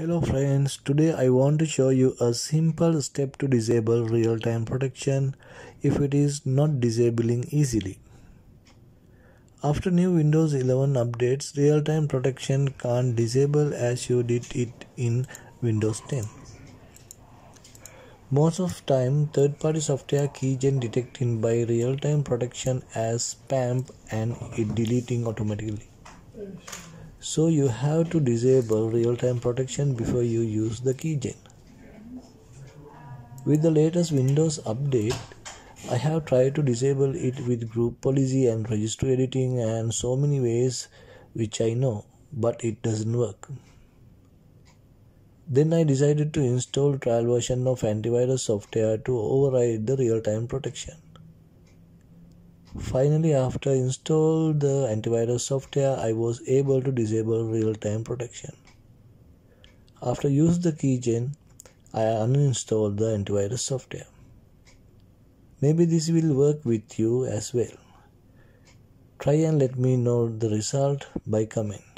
Hello friends, today I want to show you a simple step to disable real-time protection if it is not disabling easily. After new Windows 11 updates, real-time protection can't disable as you did it in Windows 10. Most of time, third-party software keygen detecting by real-time protection as spam and it deleting automatically. So you have to disable real-time protection before you use the keygen. With the latest Windows update, I have tried to disable it with group policy and registry editing and so many ways which I know, but it doesn't work. Then I decided to install trial version of antivirus software to override the real-time protection. Finally, after install the antivirus software, I was able to disable real-time protection. After use the keygen, I uninstalled the antivirus software. Maybe this will work with you as well. Try and let me know the result by comment.